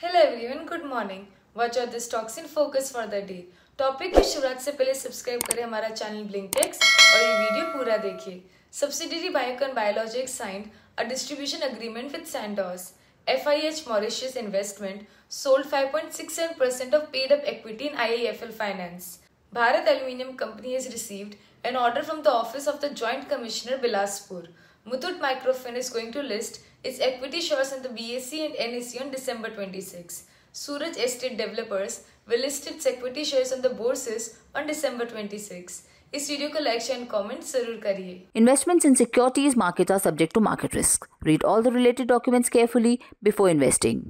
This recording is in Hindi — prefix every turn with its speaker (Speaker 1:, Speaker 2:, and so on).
Speaker 1: Hello everyone good morning watch are this stocks in focus for the day topic की शुरुआत से पहले सब्सक्राइब करें हमारा चैनल ब्लिंक और ये वीडियो पूरा देखिए। Subsidiary Biocon Biologic signed a distribution agreement with Sandoz F I H Mauritius investment sold five point six seven percent of paid up equity in I finance Bharat aluminium company has received an order from the office of the joint commissioner Bilaspur Muthoot Microfinance is going to list its equity shares on the BSE and NSE on December 26. Suraj Estate Developers will list its equity shares on the bourses on December 26. इस वीडियो को लाइक शेयर एंड कमेंट जरूर करिए
Speaker 2: Investments in securities markets are subject to market risk. Read all the related documents carefully before investing.